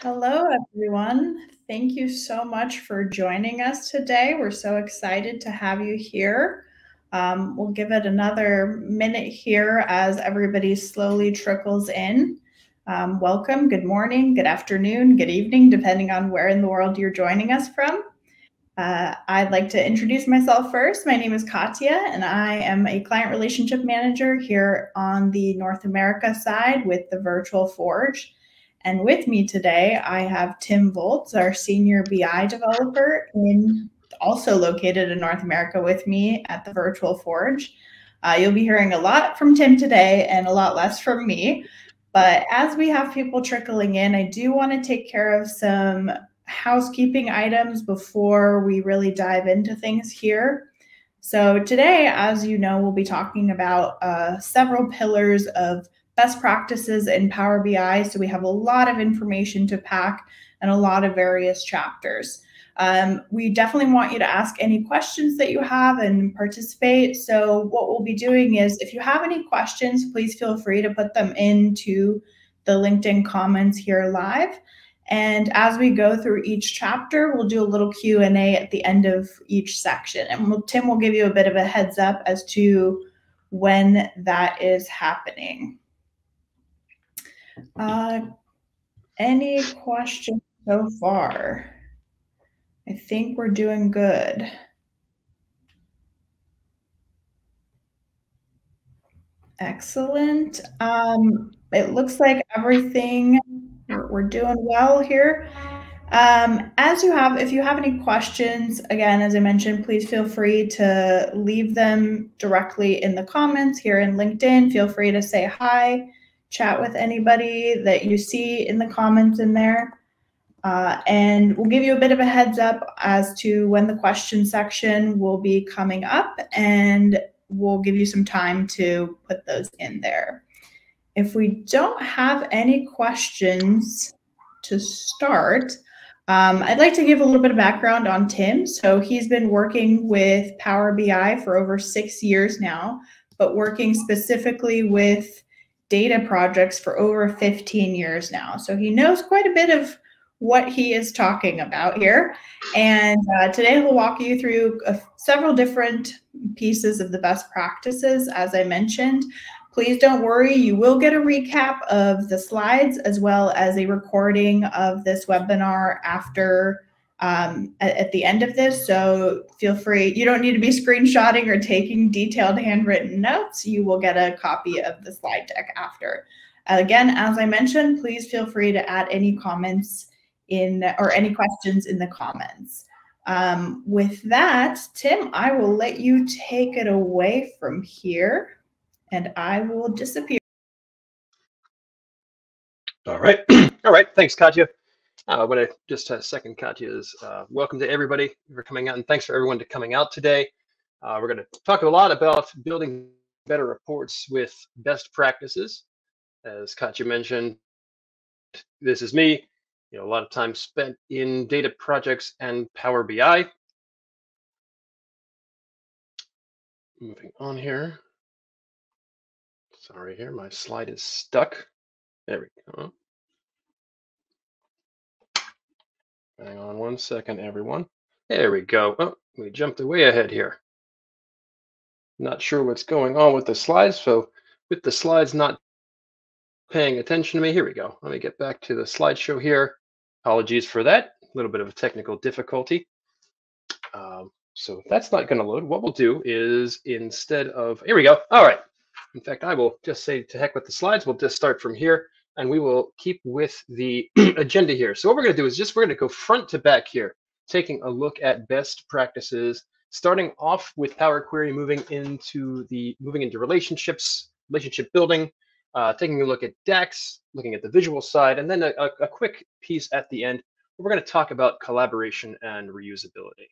Hello, everyone. Thank you so much for joining us today. We're so excited to have you here. Um, we'll give it another minute here as everybody slowly trickles in. Um, welcome, good morning, good afternoon, good evening, depending on where in the world you're joining us from. Uh, I'd like to introduce myself first. My name is Katya, and I am a client relationship manager here on the North America side with the Virtual Forge. And with me today, I have Tim Volz, our senior BI developer, in also located in North America with me at the Virtual Forge. Uh, you'll be hearing a lot from Tim today and a lot less from me. But as we have people trickling in, I do want to take care of some housekeeping items before we really dive into things here. So today, as you know, we'll be talking about uh, several pillars of best practices in Power BI. So we have a lot of information to pack and a lot of various chapters. Um, we definitely want you to ask any questions that you have and participate. So what we'll be doing is if you have any questions, please feel free to put them into the LinkedIn comments here live. And as we go through each chapter, we'll do a little Q&A at the end of each section. And we'll, Tim will give you a bit of a heads up as to when that is happening. Uh, any questions so far? I think we're doing good. Excellent. Um, it looks like everything we're, doing well here. Um, as you have, if you have any questions, again, as I mentioned, please feel free to leave them directly in the comments here in LinkedIn. Feel free to say hi, chat with anybody that you see in the comments in there. Uh, and we'll give you a bit of a heads up as to when the question section will be coming up and we'll give you some time to put those in there. If we don't have any questions to start, um, I'd like to give a little bit of background on Tim. So he's been working with Power BI for over six years now, but working specifically with data projects for over 15 years now. So he knows quite a bit of what he is talking about here. And uh, today he'll walk you through uh, several different pieces of the best practices, as I mentioned. Please don't worry, you will get a recap of the slides as well as a recording of this webinar after um, at, at, the end of this. So feel free, you don't need to be screenshotting or taking detailed handwritten notes. You will get a copy of the slide deck after. Again, as I mentioned, please feel free to add any comments in or any questions in the comments. Um, with that, Tim, I will let you take it away from here and I will disappear. All right. All right. Thanks, Katya. Uh, I want to just uh, second Katya's uh, welcome to everybody for coming out, and thanks for everyone to coming out today. Uh, we're going to talk a lot about building better reports with best practices. As Katya mentioned, this is me. You know, a lot of time spent in data projects and Power BI. Moving on here. Sorry here, my slide is stuck. There we go. Hang on one second, everyone. There we go. Oh, we jumped way ahead here. Not sure what's going on with the slides. So with the slides not paying attention to me, here we go. Let me get back to the slideshow here. Apologies for that. A little bit of a technical difficulty. Um, so that's not going to load. What we'll do is instead of, here we go. All right. In fact, I will just say to heck with the slides. We'll just start from here and we will keep with the agenda here. So what we're going to do is just we're going to go front to back here, taking a look at best practices, starting off with Power Query, moving into the moving into relationships, relationship building, uh, taking a look at DAX, looking at the visual side, and then a, a, quick piece at the end. We're going to talk about collaboration and reusability.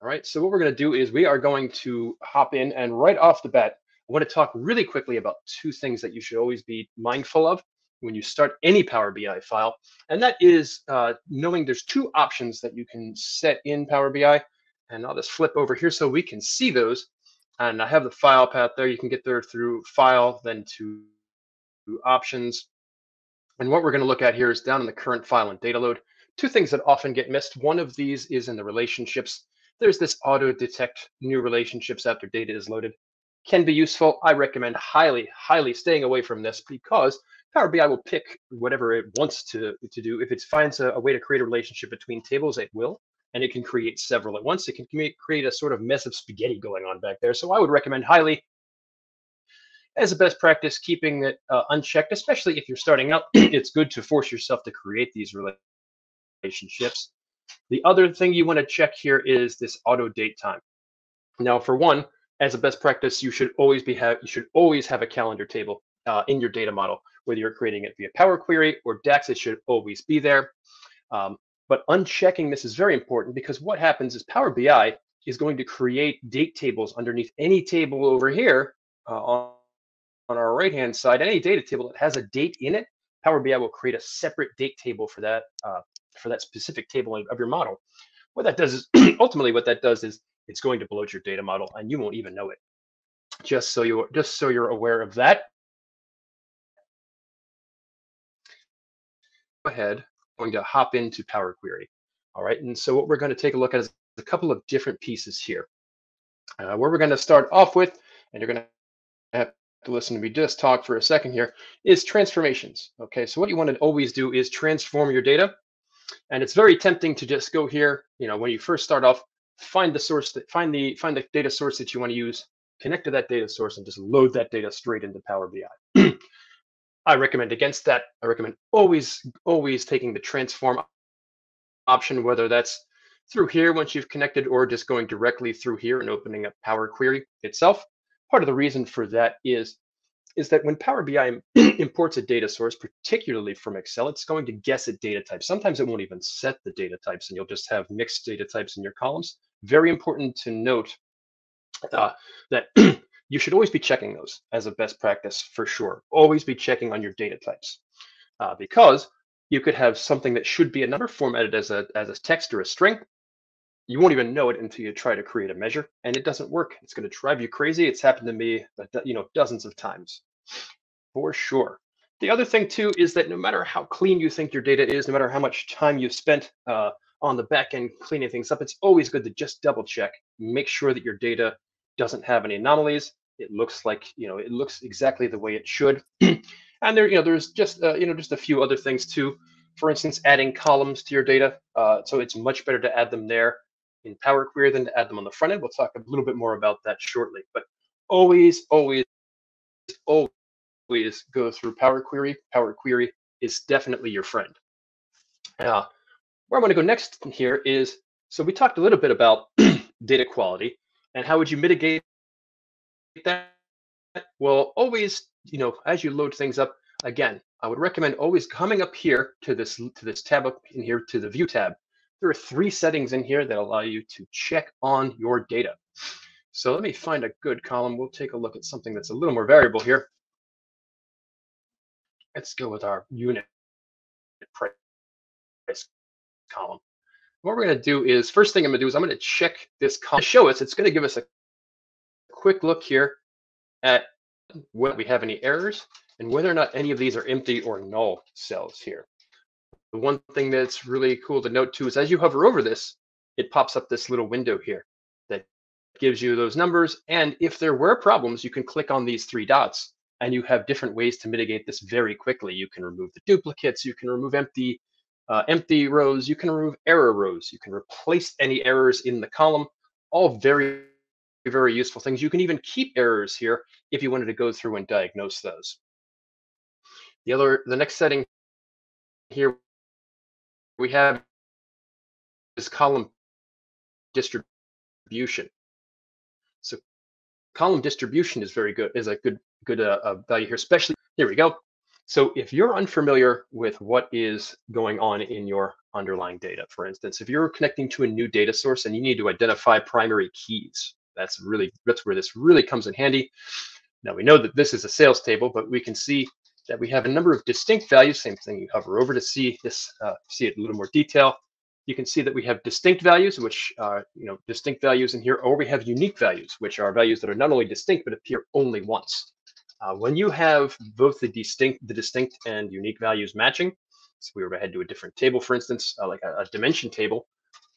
All right, so what we're going to do is we are going to hop in and right off the bat, I want to talk really quickly about two things that you should always be mindful of when you start any Power BI file, and that is uh, knowing there's two options that you can set in Power BI. And I'll just flip over here so we can see those. And I have the file path there. You can get there through File, then to Options. And what we're going to look at here is down in the current file and data load, two things that often get missed. One of these is in the relationships. There's this auto detect new relationships after data is loaded. Can be useful. I recommend highly, highly staying away from this because Power BI will pick whatever it wants to, to do. If it finds a, a way to create a relationship between tables, it will, and it can create several at once. It can create a sort of mess of spaghetti going on back there. So I would recommend highly as a best practice, keeping it uh, unchecked, especially if you're starting out, it's good to force yourself to create these relationships. The other thing you want to check here is this auto date time. Now, for one, as a best practice, you should always be have you should always have a calendar table uh, in your data model, whether you're creating it via Power Query or DAX. It should always be there. Um, but unchecking this is very important because what happens is Power BI is going to create date tables underneath any table over here uh, on on our right hand side, any data table that has a date in it, Power BI will create a separate date table for that uh, for that specific table of your model. What that does is ultimately what that does is it's going to bloat your data model and you won't even know it. Just so you just so you're aware of that. Go ahead, I'm going to hop into Power Query. All right, and so what we're going to take a look at is a couple of different pieces here. Uh, where we're going to start off with, and you're going to have to listen to me just talk for a second here, is transformations. Okay, so what you want to always do is transform your data. And it's very tempting to just go here, you know, when you first start off, find the source that find the find the data source that you want to use, connect to that data source and just load that data straight into Power BI. I recommend against that. I recommend always, always taking the transform option, whether that's through here once you've connected or just going directly through here and opening up Power Query itself. Part of the reason for that is, is that when Power BI imports a data source, particularly from Excel, it's going to guess at data types. Sometimes it won't even set the data types and you'll just have mixed data types in your columns. Very important to note uh, that you should always be checking those as a best practice for sure. Always be checking on your data types uh, because you could have something that should be a number formatted as a, as a text or a string, you won't even know it until you try to create a measure and it doesn't work. It's going to drive you crazy. It's happened to me, you know, dozens of times for sure. The other thing too is that no matter how clean you think your data is, no matter how much time you've spent uh, on the back end cleaning things up, it's always good to just double check, make sure that your data doesn't have any anomalies. It looks like, you know, it looks exactly the way it should. and there, you know, there's just, uh, you know, just a few other things too. For instance, adding columns to your data. Uh, so it's much better to add them there in Power Query than to add them on the front end. We'll talk a little bit more about that shortly. But always, always, always go through Power Query. Power Query is definitely your friend. Uh, where I want to go next here is, so we talked a little bit about data quality and how would you mitigate that? Well, always, you know, as you load things up, again, I would recommend always coming up here to this to this tab up in here to the View tab there are three settings in here that allow you to check on your data. So let me find a good column. We'll take a look at something that's a little more variable here. Let's go with our unit price column. What we're going to do is, first thing I'm going to do is I'm going to check this column. To show us, it's going to give us a quick look here at whether we have any errors and whether or not any of these are empty or null cells here. The one thing that's really cool to note too is as you hover over this, it pops up this little window here that gives you those numbers. And if there were problems, you can click on these three dots and you have different ways to mitigate this very quickly. You can remove the duplicates, you can remove empty uh, empty rows, you can remove error rows, you can replace any errors in the column, all very, very useful things. You can even keep errors here if you wanted to go through and diagnose those. The other, the next setting here we have this column distribution. So column distribution is very good, is a good good uh, uh, value here, especially, here we go. So if you're unfamiliar with what is going on in your underlying data, for instance, if you're connecting to a new data source and you need to identify primary keys, that's really, that's where this really comes in handy. Now we know that this is a sales table, but we can see that we have a number of distinct values. Same thing, you hover over to see this, uh, see it in a little more detail. You can see that we have distinct values, which are you know distinct values in here, or we have unique values, which are values that are not only distinct but appear only once. Uh, when you have both the distinct, the distinct and unique values matching, so we were to head to a different table, for instance, uh, like a, a dimension table,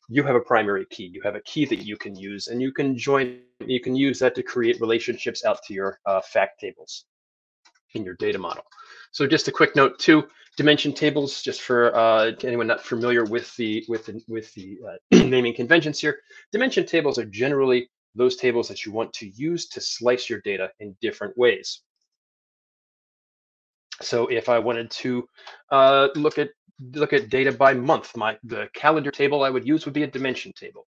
you have a primary key. You have a key that you can use, and you can join. You can use that to create relationships out to your uh, fact tables in your data model. So just a quick note too: dimension tables, just for uh, anyone not familiar with the with the, with the uh, naming conventions here. Dimension tables are generally those tables that you want to use to slice your data in different ways. So if I wanted to uh, look at look at data by month, my the calendar table I would use would be a dimension table.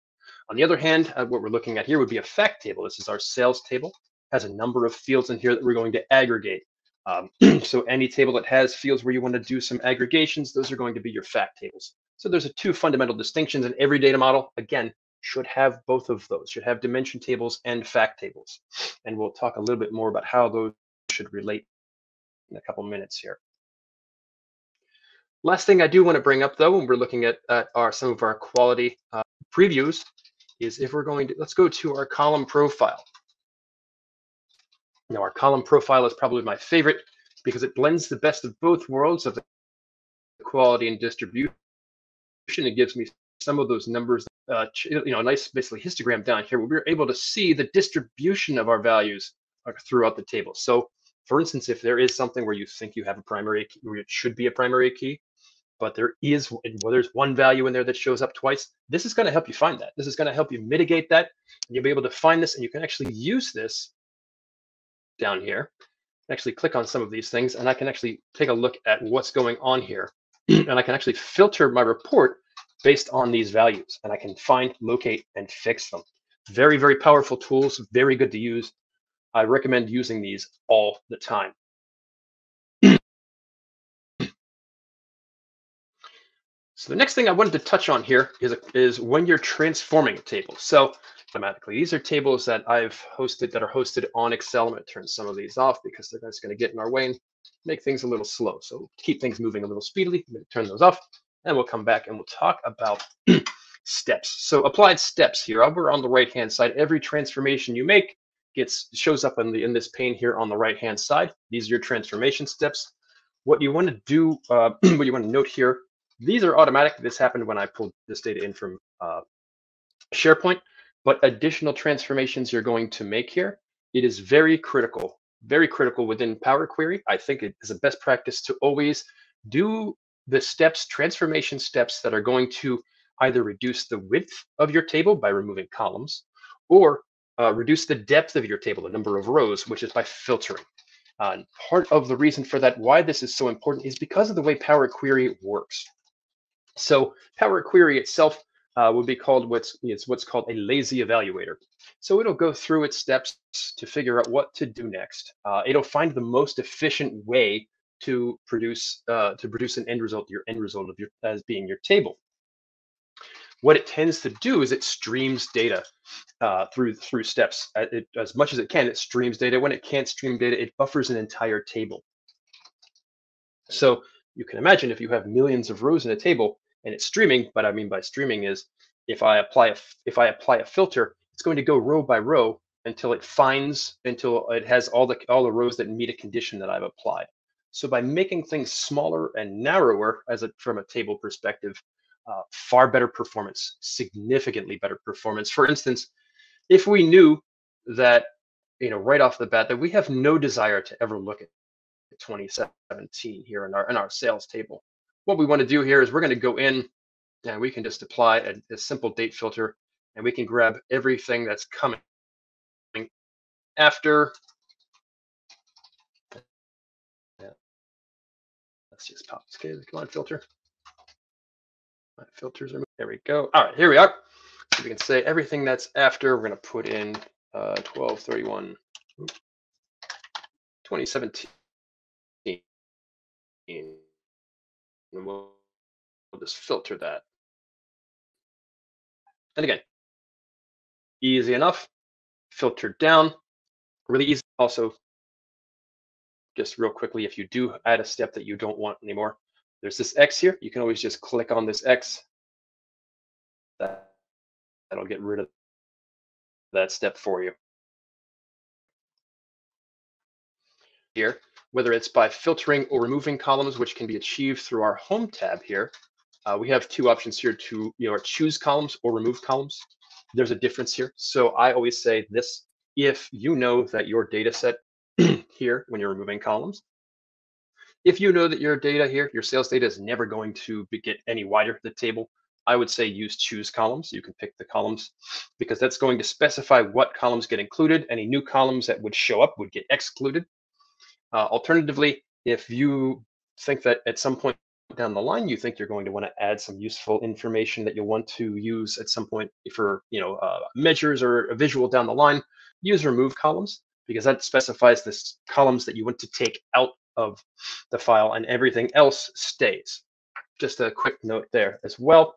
On the other hand, uh, what we're looking at here would be a fact table. This is our sales table. Has a number of fields in here that we're going to aggregate. Um, so any table that has fields where you want to do some aggregations, those are going to be your fact tables. So there's a two fundamental distinctions in every data model. Again, should have both of those, should have dimension tables and fact tables. And we'll talk a little bit more about how those should relate in a couple minutes here. Last thing I do want to bring up though, when we're looking at, at our some of our quality uh, previews, is if we're going to, let's go to our column profile. Now our column profile is probably my favorite because it blends the best of both worlds of the quality and distribution. It gives me some of those numbers, uh, you know, a nice basically histogram down here where we're able to see the distribution of our values uh, throughout the table. So for instance, if there is something where you think you have a primary key, where it should be a primary key, but there is, well, there's one value in there that shows up twice, this is going to help you find that. This is going to help you mitigate that. And you'll be able to find this and you can actually use this down here. Actually click on some of these things and I can actually take a look at what's going on here. and I can actually filter my report based on these values and I can find, locate, and fix them. Very, very powerful tools, very good to use. I recommend using these all the time. So the next thing I wanted to touch on here is, is when you're transforming a table. So these are tables that I've hosted that are hosted on Excel. I'm going to turn some of these off because they're just going to get in our way and make things a little slow. So keep things moving a little speedily. I'm going to turn those off and we'll come back and we'll talk about steps. So applied steps here over on the right hand side, every transformation you make gets shows up in the in this pane here on the right hand side. These are your transformation steps. What you want to do, uh, what you want to note here, these are automatic. This happened when I pulled this data in from uh, SharePoint, but additional transformations you're going to make here, it is very critical, very critical within Power Query. I think it is a best practice to always do the steps, transformation steps that are going to either reduce the width of your table by removing columns or uh, reduce the depth of your table, the number of rows, which is by filtering. Uh, part of the reason for that, why this is so important, is because of the way Power Query works. So Power Query itself uh, would be called what's it's what's called a lazy evaluator. So it'll go through its steps to figure out what to do next. Uh, it'll find the most efficient way to produce uh, to produce an end result, your end result of your as being your table what it tends to do is it streams data uh, through through steps uh, it, as much as it can. It streams data. When it can't stream data, it buffers an entire table. So you can imagine if you have millions of rows in a table and it's streaming. But I mean by streaming is if I apply a if I apply a filter, it's going to go row by row until it finds until it has all the all the rows that meet a condition that I've applied. So by making things smaller and narrower as a from a table perspective, uh, far better performance, significantly better performance. For instance, if we knew that, you know, right off the bat that we have no desire to ever look at 2017 here in our in our sales table, what we want to do here is we're going to go in and we can just apply a, a simple date filter and we can grab everything that's coming after. Yeah. Let's just pop. Okay, come on, filter. My filters are, there we go. All right, here we are. So we can say everything that's after, we're gonna put in uh, 12, 31, 2017. And we'll, we'll just filter that. And again, easy enough, filtered down, really easy. Also, just real quickly, if you do add a step that you don't want anymore, there's this X here. You can always just click on this X. That, that'll get rid of that step for you. here, whether it's by filtering or removing columns, which can be achieved through our home tab here. Uh, we have two options here to you know choose columns or remove columns. There's a difference here. So I always say this, if you know that your data set here, when you're removing columns, if you know that your data here, your sales data is never going to get any wider the table, I would say use choose columns. You can pick the columns because that's going to specify what columns get included. Any new columns that would show up would get excluded. Uh, alternatively, if you think that at some point down the line you think you're going to want to add some useful information that you'll want to use at some point for you know uh, measures or a visual down the line, use remove columns because that specifies the columns that you want to take out of the file and everything else stays. Just a quick note there as well.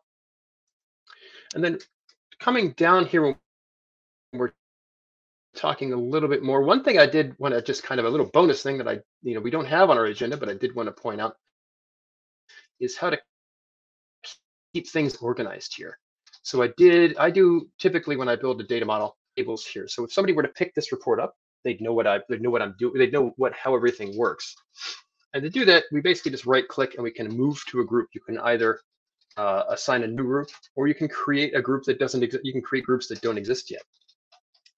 And then coming down here when we're talking a little bit more, one thing I did want to just kind of a little bonus thing that I, you know, we don't have on our agenda, but I did want to point out is how to keep things organized here. So I did, I do typically when I build a data model tables here. So if somebody were to pick this report up, they'd know what I, they'd know what I'm doing, they'd know what, how everything works. And to do that, we basically just right click and we can move to a group. You can either uh, assign a new group, or you can create a group that doesn't exist. You can create groups that don't exist yet.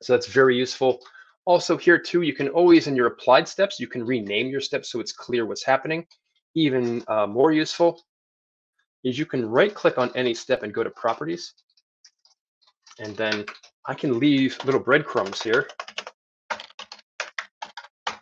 So that's very useful. Also here too, you can always in your applied steps, you can rename your steps so it's clear what's happening. Even uh, more useful is you can right click on any step and go to properties. And then I can leave little breadcrumbs here.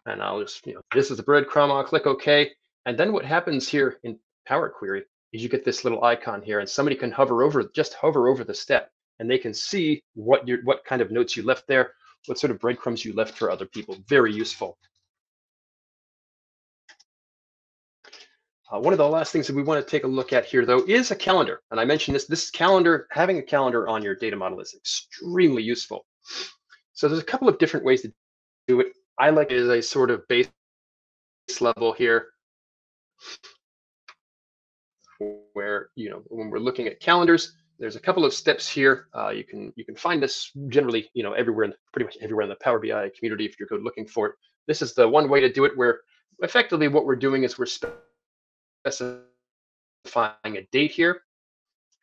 And I'll just, you know, this is a breadcrumb, I'll click OK. And then what happens here in Power Query is you get this little icon here and somebody can hover over, just hover over the step and they can see what your what kind of notes you left there, what sort of breadcrumbs you left for other people. Very useful. Uh, one of the last things that we want to take a look at here, though, is a calendar. And I mentioned this, this calendar, having a calendar on your data model is extremely useful. So there's a couple of different ways to do it. I like it as a sort of base level here where you know when we're looking at calendars there's a couple of steps here. Uh, you can you can find this generally you know everywhere in pretty much everywhere in the power bi community if you're looking for it. This is the one way to do it where effectively what we're doing is we're specifying a date here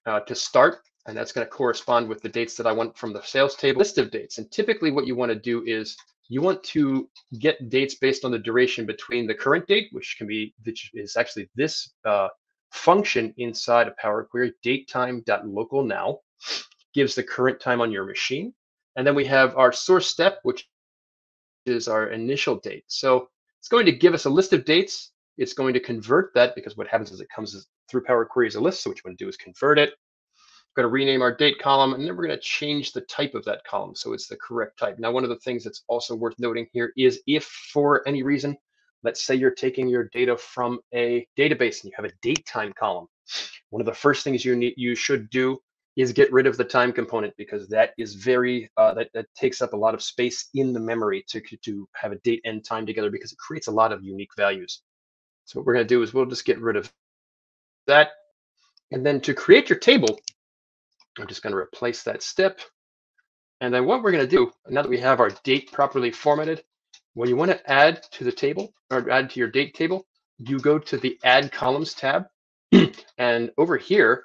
uh, to start and that's going to correspond with the dates that i want from the sales table. List of dates and typically what you want to do is you want to get dates based on the duration between the current date, which can be, which is actually this uh, function inside of Power Query, datetime.local now, gives the current time on your machine. And then we have our source step, which is our initial date. So it's going to give us a list of dates. It's going to convert that because what happens is it comes through Power Query as a list. So what you want to do is convert it. We're going to rename our date column, and then we're going to change the type of that column so it's the correct type. Now, one of the things that's also worth noting here is if for any reason Let's say you're taking your data from a database and you have a date time column. One of the first things you need you should do is get rid of the time component because that is very uh, that, that takes up a lot of space in the memory to, to have a date and time together because it creates a lot of unique values. So what we're going to do is we'll just get rid of that. And then to create your table, I'm just going to replace that step. And then what we're going to do, now that we have our date properly formatted, when you want to add to the table or add to your date table, you go to the Add Columns tab. and over here,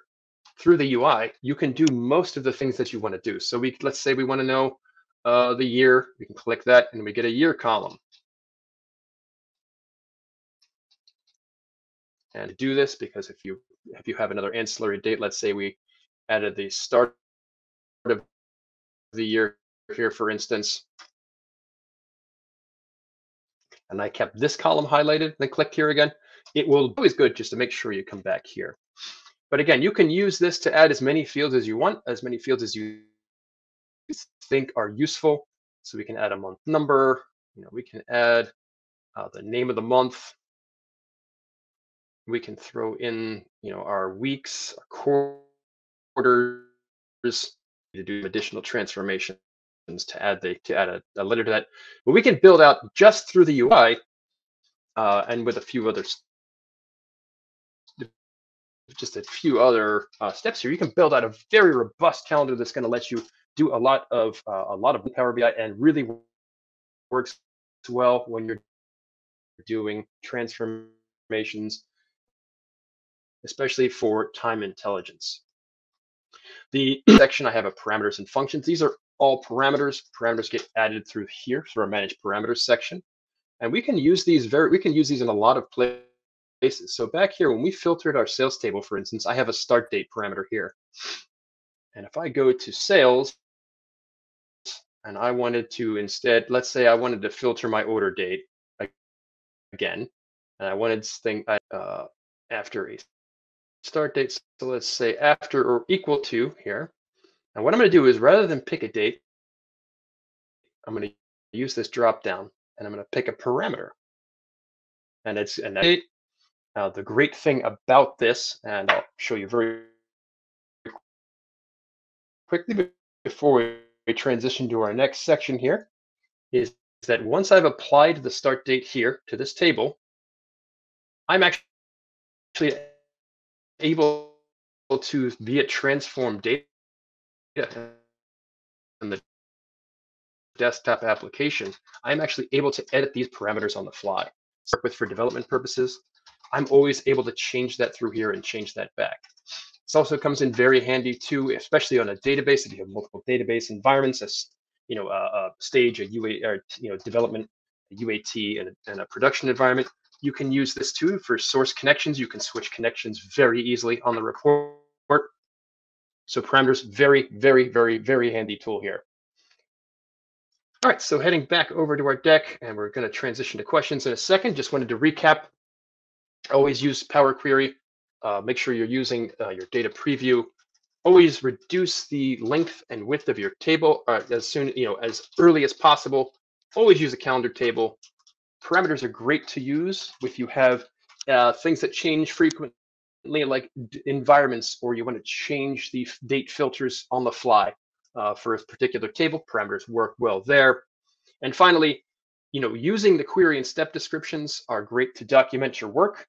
through the UI, you can do most of the things that you want to do. So we let's say we want to know uh, the year. We can click that and we get a year column. And do this, because if you if you have another ancillary date, let's say we added the start of the year here, for instance, and I kept this column highlighted, then clicked here again, it will always good just to make sure you come back here. But again, you can use this to add as many fields as you want, as many fields as you think are useful. So we can add a month number, you know, we can add uh, the name of the month. We can throw in, you know, our weeks, our quarters, to do additional transformation to add the to add a, a letter to that. But we can build out just through the UI uh, and with a few other just a few other uh, steps here. You can build out a very robust calendar that's going to let you do a lot of uh, a lot of Power BI and really works well when you're doing transformations, especially for time intelligence. The section I have a parameters and functions. These are all parameters. Parameters get added through here through our manage parameters section. And we can use these very we can use these in a lot of places. So back here, when we filtered our sales table, for instance, I have a start date parameter here. And if I go to sales and I wanted to instead, let's say I wanted to filter my order date again, and I wanted thing uh, after a start date. So let's say after or equal to here. And what I'm going to do is rather than pick a date, I'm going to use this drop down and I'm going to pick a parameter. And it's and that uh, the great thing about this, and I'll show you very quickly before we transition to our next section here, is that once I've applied the start date here to this table, I'm actually able to, via transform data in the desktop application, I'm actually able to edit these parameters on the fly. With for development purposes, I'm always able to change that through here and change that back. This also comes in very handy too, especially on a database if you have multiple database environments, as you know, a, a stage, a UA, or you know, development, a UAT, and a, and a production environment. You can use this too for source connections. You can switch connections very easily on the report. So parameters, very, very, very, very handy tool here. All right, so heading back over to our deck, and we're going to transition to questions in a second. Just wanted to recap. Always use Power Query. Uh, make sure you're using uh, your data preview. Always reduce the length and width of your table uh, as soon, you know, as early as possible. Always use a calendar table. Parameters are great to use if you have uh, things that change frequently, like environments, or you want to change the date filters on the fly uh, for a particular table. Parameters work well there. And finally, you know, using the query and step descriptions are great to document your work.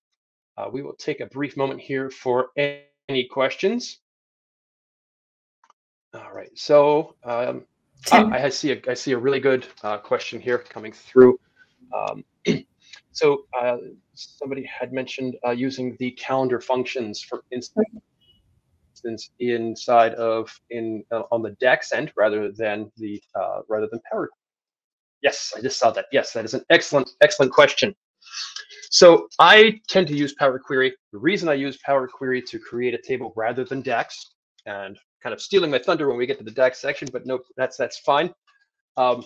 Uh, we will take a brief moment here for any questions. All right, so um, I see a I see a really good uh, question here coming through. Um, so uh, somebody had mentioned uh, using the calendar functions, for instance, inside of in uh, on the DAX end rather than the rather than Power. Yes, I just saw that. Yes, that is an excellent excellent question. So I tend to use Power Query. The reason I use Power Query to create a table rather than DAX, and kind of stealing my thunder when we get to the DAX section, but no, that's that's fine. Um,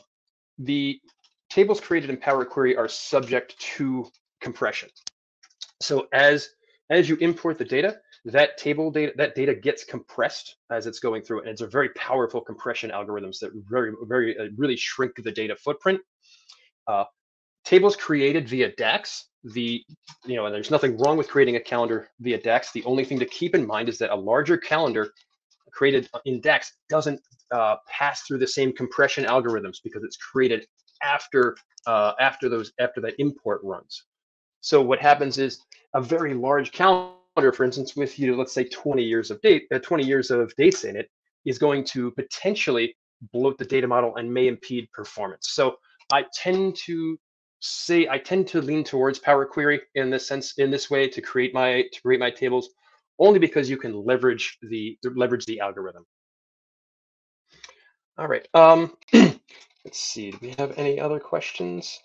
the tables created in Power Query are subject to compression. So as as you import the data, that table data that data gets compressed as it's going through, and it's a very powerful compression algorithms that very very uh, really shrink the data footprint. Uh, tables created via DAX the you know and there's nothing wrong with creating a calendar via DAX. The only thing to keep in mind is that a larger calendar created in DAX doesn't uh, pass through the same compression algorithms because it's created after uh, after those after that import runs. So what happens is a very large calendar, for instance, with you know, let's say 20 years of date, uh, 20 years of dates in it, is going to potentially bloat the data model and may impede performance. So I tend to say I tend to lean towards Power Query in this sense, in this way to create my to create my tables, only because you can leverage the leverage the algorithm. All right. Um, let's see. Do we have any other questions?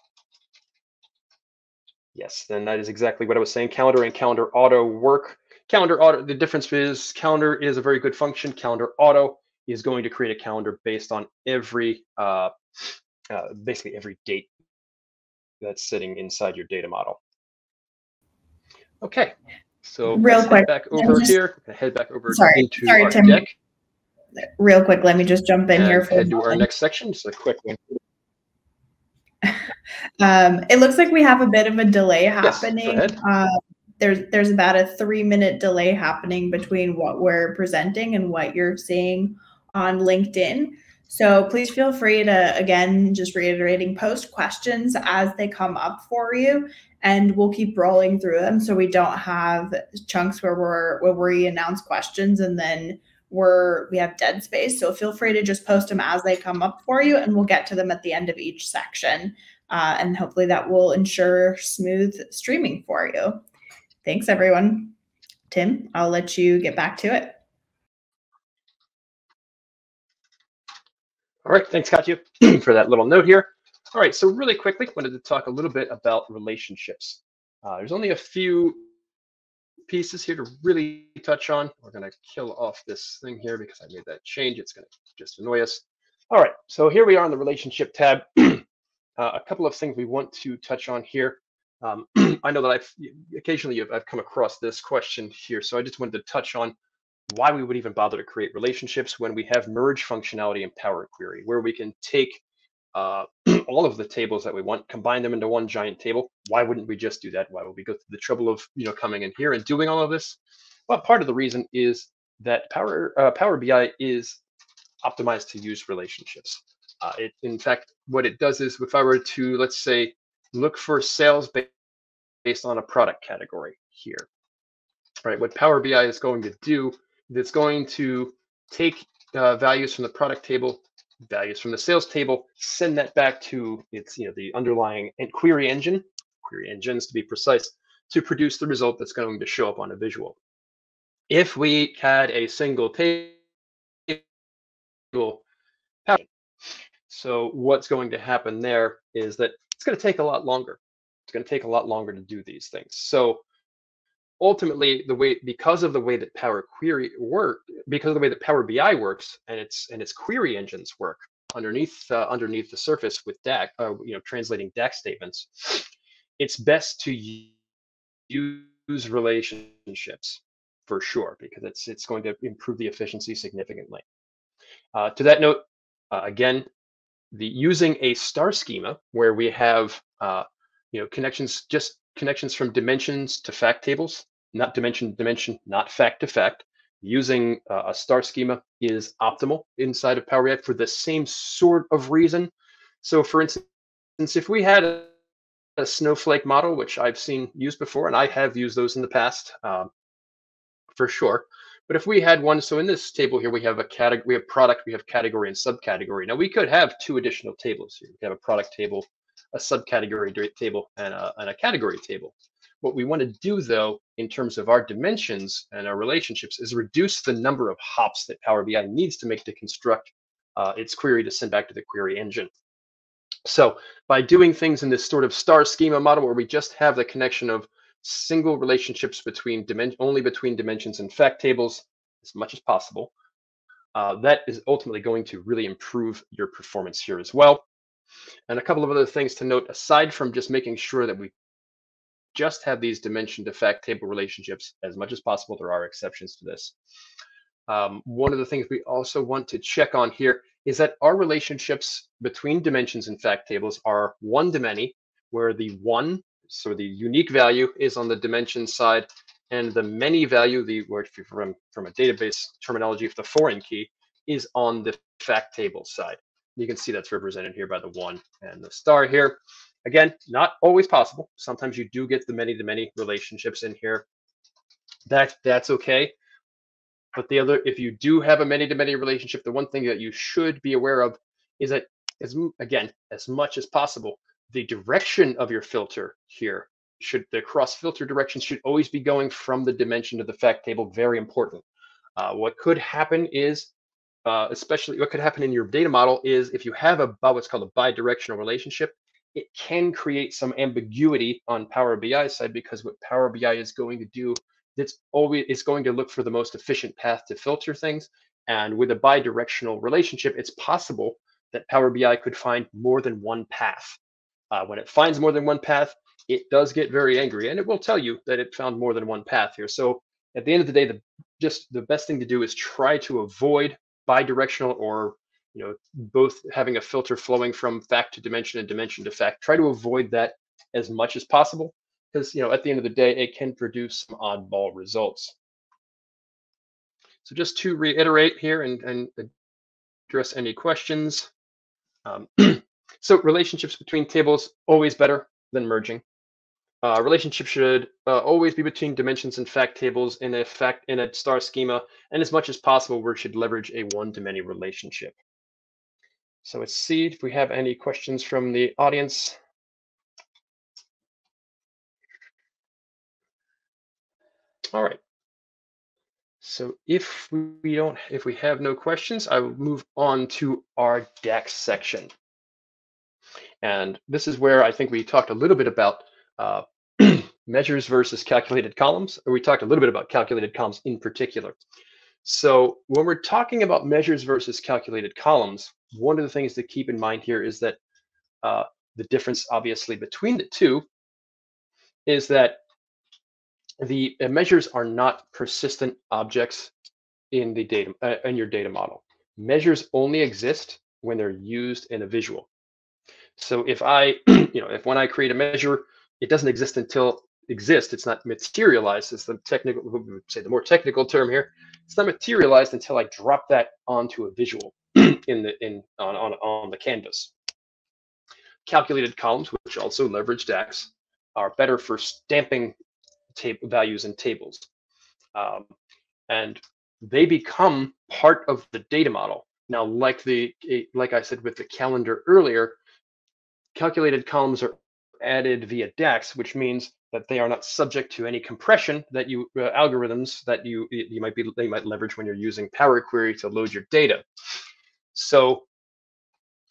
Yes, then that is exactly what I was saying. Calendar and calendar auto work. Calendar auto, the difference is calendar is a very good function. Calendar auto is going to create a calendar based on every, uh, uh, basically every date that's sitting inside your data model. Okay, so real quick, back over just, here, head back over sorry, into sorry, our Tim. deck. Real quick, let me just jump in and here for head to our next section. Just a quick one. um, it looks like we have a bit of a delay happening. Yes, uh, there's there's about a three minute delay happening between what we're presenting and what you're seeing on LinkedIn. So please feel free to, again, just reiterating, post questions as they come up for you, and we'll keep rolling through them so we don't have chunks where we're where we announce questions and then we're we have dead space. So feel free to just post them as they come up for you, and we'll get to them at the end of each section. uh, and hopefully that will ensure smooth streaming for you. Thanks, everyone. Tim, I'll let you get back to it. All right, thanks, Katya, for that little note here. All right, so really quickly, wanted to talk a little bit about relationships. Uh, there's only a few pieces here to really touch on. We're going to kill off this thing here because I made that change. It's going to just annoy us. All right, so here we are in the relationship tab. uh, a couple of things we want to touch on here. Um, I know that I've occasionally I've come across this question here, so I just wanted to touch on why we would even bother to create relationships when we have merge functionality in Power Query, where we can take uh, all of the tables that we want, combine them into one giant table. Why wouldn't we just do that? Why would we go through the trouble of you know coming in here and doing all of this? Well, part of the reason is that Power uh, Power BI is optimized to use relationships. Uh, it, in fact, what it does is if I were to let's say look for sales based on a product category here, right? What Power BI is going to do, it's going to take uh, values from the product table values from the sales table, send that back to its, you know, the underlying and query engine, query engines to be precise, to produce the result that's going to show up on a visual. If we had a single table, so what's going to happen there is that it's going to take a lot longer. It's going to take a lot longer to do these things. So ultimately the way because of the way that power query work because of the way that power bi works and its and its query engines work underneath uh, underneath the surface with dax uh, you know translating dax statements it's best to use relationships for sure because it's it's going to improve the efficiency significantly. Uh, to that note uh, again the using a star schema where we have uh, you know connections just connections from dimensions to fact tables, not dimension dimension, not fact to fact. Using uh, a star schema is optimal inside of Power BI for the same sort of reason. So, for instance, if we had a, a snowflake model, which I've seen used before, and I have used those in the past um, for sure. But if we had one, so in this table here, we have a category, we have product, we have category and subcategory. Now we could have two additional tables here. We have a product table a subcategory table and a, and a category table. What we want to do, though, in terms of our dimensions and our relationships, is reduce the number of hops that Power BI needs to make to construct uh, its query to send back to the query engine. So by doing things in this sort of star schema model where we just have the connection of single relationships between only between dimensions and fact tables as much as possible, uh, that is ultimately going to really improve your performance here as well. And a couple of other things to note, aside from just making sure that we just have these dimension to fact table relationships as much as possible, there are exceptions to this. Um, one of the things we also want to check on here is that our relationships between dimensions and fact tables are one to many, where the one, so the unique value is on the dimension side, and the many value, the word from, from a database terminology, if the foreign key, is on the fact table side. You can see that's represented here by the one and the star here. Again, not always possible. Sometimes you do get the many-to-many relationships in here. That that's okay. But the other, if you do have a many-to-many relationship, the one thing that you should be aware of is that, as again, as much as possible, the direction of your filter here should the cross filter direction should always be going from the dimension to the fact table. Very important. Uh, what could happen is uh, especially what could happen in your data model is if you have a what's called a bidirectional relationship, it can create some ambiguity on Power BI side because what Power BI is going to do, it's always it's going to look for the most efficient path to filter things. And with a bidirectional relationship, it's possible that Power BI could find more than one path. Uh, when it finds more than one path, it does get very angry, and it will tell you that it found more than one path here. So at the end of the day, the just the best thing to do is try to avoid bidirectional or you know both having a filter flowing from fact to dimension and dimension to fact. Try to avoid that as much as possible because you know at the end of the day it can produce some oddball results. So just to reiterate here and, and address any questions um, so relationships between tables always better than merging uh, relationship should uh, always be between dimensions and fact tables in a fact in a star schema, and as much as possible, we should leverage a one-to-many relationship. So let's see if we have any questions from the audience. All right. So if we don't, if we have no questions, I will move on to our DAX section. And this is where I think we talked a little bit about uh, measures versus calculated columns, we talked a little bit about calculated columns in particular. So when we're talking about measures versus calculated columns, one of the things to keep in mind here is that uh, the difference obviously between the two is that the uh, measures are not persistent objects in the data uh, in your data model. Measures only exist when they're used in a visual. So if I, you know, if when I create a measure, it doesn't exist until exist, it's not materialized. It's the technical, say the more technical term here. It's not materialized until I drop that onto a visual in the in on on on the canvas. Calculated columns, which also leverage DAX, are better for stamping table values in tables. Um, and they become part of the data model. Now, like the like I said with the calendar earlier, calculated columns are added via DAX, which means that they are not subject to any compression that you uh, algorithms that you you might be they might leverage when you're using Power Query to load your data. So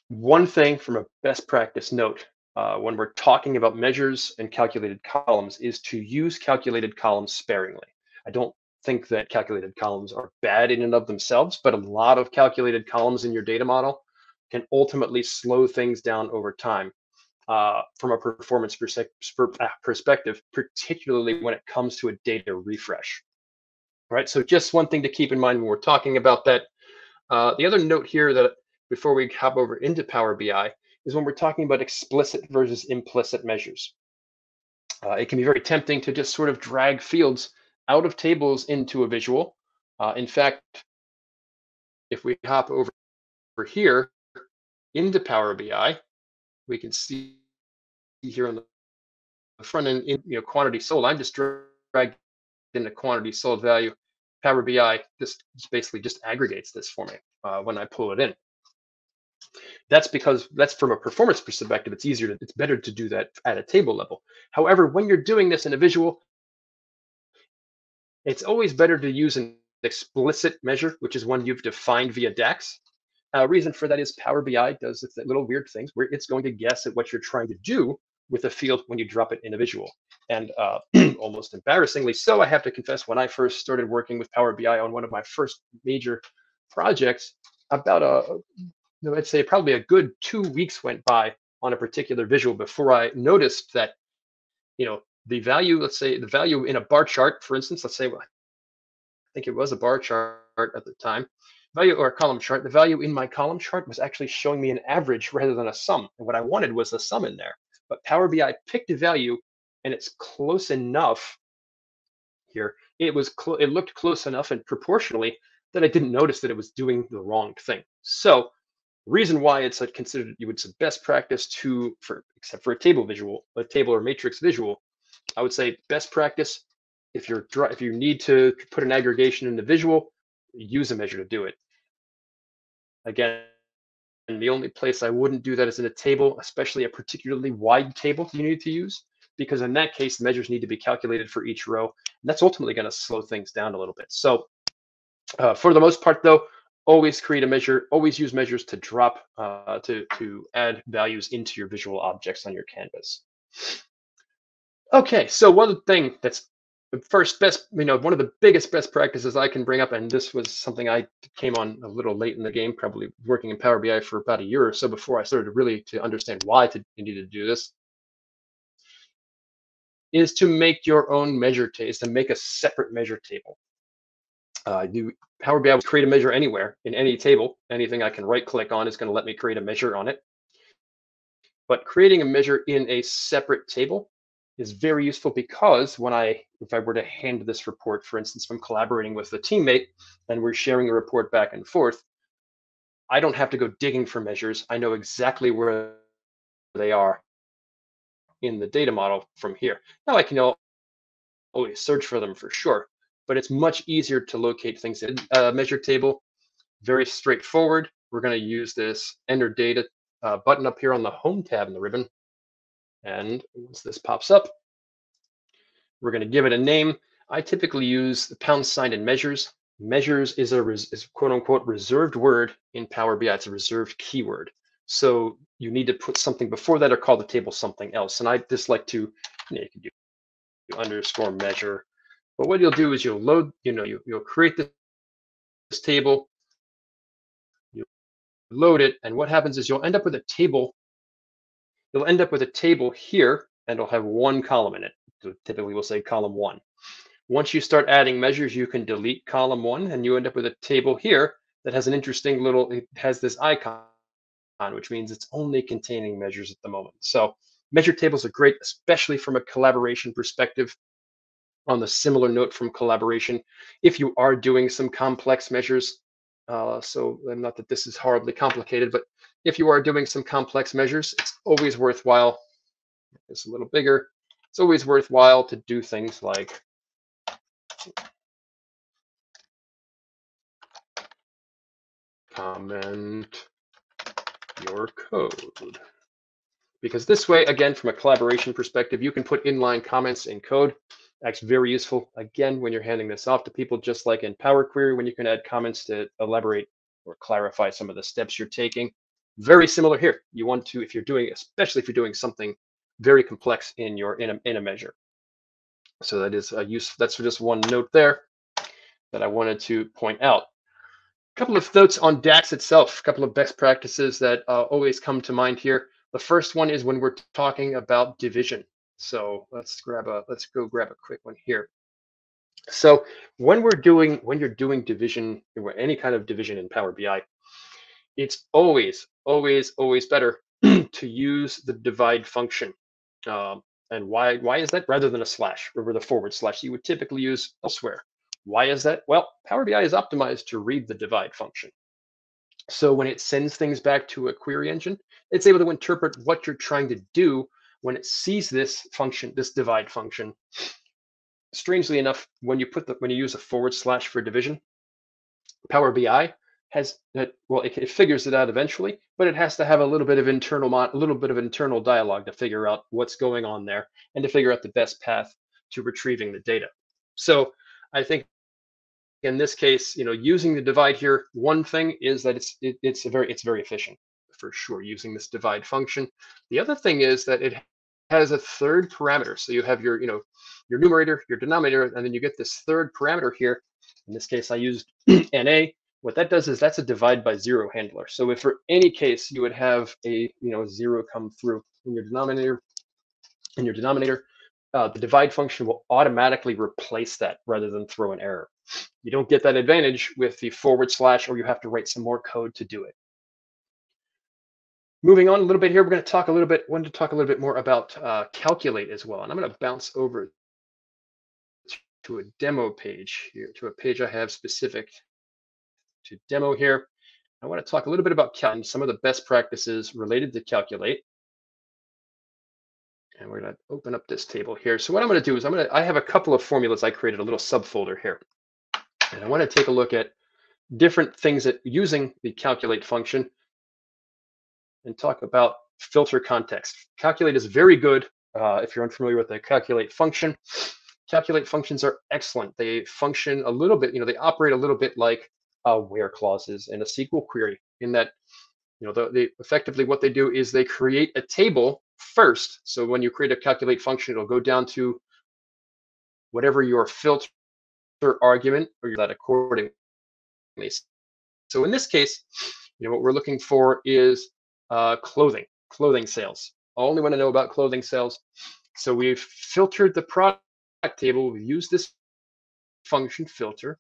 one thing from a best practice note uh, when we're talking about measures and calculated columns is to use calculated columns sparingly. I don't think that calculated columns are bad in and of themselves, but a lot of calculated columns in your data model can ultimately slow things down over time uh, from a performance ah, perspective, particularly when it comes to a data refresh. All right, so just one thing to keep in mind when we're talking about that. Uh, the other note here that before we hop over into Power BI is when we're talking about explicit versus implicit measures. Uh, it can be very tempting to just sort of drag fields out of tables into a visual. Uh, in fact, if we hop over, over here into Power BI, we can see here on the front end, in, you know, quantity sold. I'm just dragging in the quantity sold value. Power BI just basically just aggregates this for me uh, when I pull it in. That's because that's from a performance perspective, it's easier to, it's better to do that at a table level. However, when you're doing this in a visual, it's always better to use an explicit measure, which is one you've defined via DAX. Uh, reason for that is Power BI does little weird things where it's going to guess at what you're trying to do with a field when you drop it in a visual. And uh, almost embarrassingly so, I have to confess, when I first started working with Power BI on one of my first major projects, about a a I'd say probably a good two weeks went by on a particular visual before I noticed that, you know, the value, let's say the value in a bar chart, for instance, let's say, well, I think it was a bar chart at the time, value or column chart, the value in my column chart was actually showing me an average rather than a sum. And what I wanted was a sum in there. But Power BI picked a value and it's close enough here. It was, it looked close enough and proportionally that I didn't notice that it was doing the wrong thing. So reason why it's considered you would say best practice to for except for a table visual a table or matrix visual i would say best practice if you're if you need to put an aggregation in the visual use a measure to do it again and the only place i wouldn't do that is in a table especially a particularly wide table you need to use because in that case measures need to be calculated for each row and that's ultimately going to slow things down a little bit so uh, for the most part though always create a measure, always use measures to drop, uh, to, to add values into your visual objects on your canvas. Okay, so one thing that's the first best, you know, one of the biggest best practices I can bring up, and this was something I came on a little late in the game, probably working in Power BI for about a year or so before I started really to understand why to need to do this, is to make your own measure table, to make a separate measure table. Uh, you Power BI will create a measure anywhere in any table. Anything I can right click on is going to let me create a measure on it. But creating a measure in a separate table is very useful because when I, if I were to hand this report, for instance, from collaborating with a teammate and we're sharing a report back and forth, I don't have to go digging for measures. I know exactly where they are in the data model from here. Now I can always search for them for sure, but it's much easier to locate things in a measure table. Very straightforward. We're going to use this enter data uh, button up here on the home tab in the ribbon. And once this pops up, we're going to give it a name. I typically use the pound sign in measures. Measures is a is quote unquote reserved word in Power BI. It's a reserved keyword. So you need to put something before that or call the table something else. And I just like to, you, know, you can do underscore measure. But what you'll do is you'll load, you know, you, you'll create this, this table, you load it, and what happens is you'll end up with a table. You'll end up with a table here, and it'll have one column in it. So typically, we'll say column one. Once you start adding measures, you can delete column one, and you end up with a table here that has an interesting little. It has this icon, which means it's only containing measures at the moment. So measure tables are great, especially from a collaboration perspective on the similar note from collaboration, if you are doing some complex measures, uh, so not that this is horribly complicated, but if you are doing some complex measures, it's always worthwhile, it's a little bigger, it's always worthwhile to do things like comment your code. Because this way, again, from a collaboration perspective, you can put inline comments in code that's very useful, again, when you're handing this off to people, just like in Power Query, when you can add comments to elaborate or clarify some of the steps you're taking. Very similar here. You want to, if you're doing, especially if you're doing something very complex in your in a, in a measure. So that is a use. That's just one note there that I wanted to point out. A couple of notes on DAX itself. A couple of best practices that uh, always come to mind here. The first one is when we're talking about division. So let's grab a let's go grab a quick one here. So when we're doing when you're doing division any kind of division in Power BI, it's always always always better to use the divide function. Um, and why why is that rather than a slash or the forward slash you would typically use elsewhere? Why is that? Well, Power BI is optimized to read the divide function. So when it sends things back to a query engine, it's able to interpret what you're trying to do when it sees this function, this divide function, strangely enough, when you put the when you use a forward slash for division, Power BI has that well, it, it figures it out eventually, but it has to have a little bit of internal a little bit of internal dialogue to figure out what's going on there and to figure out the best path to retrieving the data. So I think in this case, you know, using the divide here, one thing is that it's it, it's a very it's very efficient for sure using this divide function. The other thing is that it has a third parameter. So you have your, you know, your numerator, your denominator, and then you get this third parameter here. In this case, I used NA. What that does is that's a divide by zero handler. So if for any case you would have a, you know, zero come through in your denominator, in your denominator, uh, the divide function will automatically replace that rather than throw an error. You don't get that advantage with the forward slash, or you have to write some more code to do it. Moving on a little bit here, we're going to talk a little bit, wanted to talk a little bit more about uh, Calculate as well. And I'm going to bounce over to a demo page here, to a page I have specific to demo here. I want to talk a little bit about Cal and some of the best practices related to Calculate. And we're going to open up this table here. So what I'm going to do is I'm going to, I have a couple of formulas I created, a little subfolder here. And I want to take a look at different things that using the calculate function and talk about filter context. Calculate is very good uh, if you're unfamiliar with the calculate function. Calculate functions are excellent. They function a little bit, you know, they operate a little bit like uh, where clauses in a SQL query in that, you know, the, they effectively what they do is they create a table first. So when you create a calculate function, it'll go down to whatever your filter argument or that accordingly. So in this case, you know, what we're looking for is uh, clothing, clothing sales. I only want to know about clothing sales. So we've filtered the product table. We've used this function filter.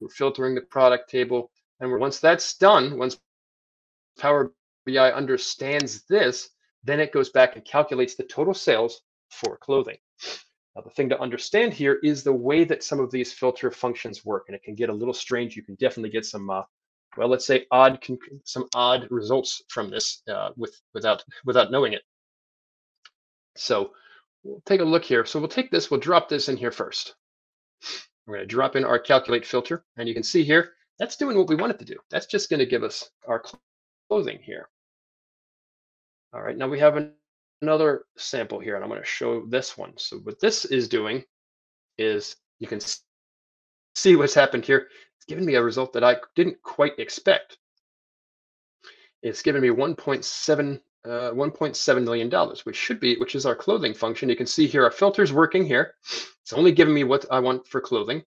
We're filtering the product table. And once that's done, once Power BI understands this, then it goes back and calculates the total sales for clothing. Now, the thing to understand here is the way that some of these filter functions work, and it can get a little strange. You can definitely get some uh, well, let's say odd some odd results from this uh, with without without knowing it. So we'll take a look here. So we'll take this, we'll drop this in here first. We're going to drop in our calculate filter, and you can see here that's doing what we want it to do. That's just going to give us our clothing here. All right, now we have an, another sample here, and I'm going to show this one. So what this is doing is you can see what's happened here. It's given me a result that I didn't quite expect. It's given me 1.7 uh, 1.7 million dollars, which should be, which is our clothing function. You can see here our filter's working here. It's only giving me what I want for clothing.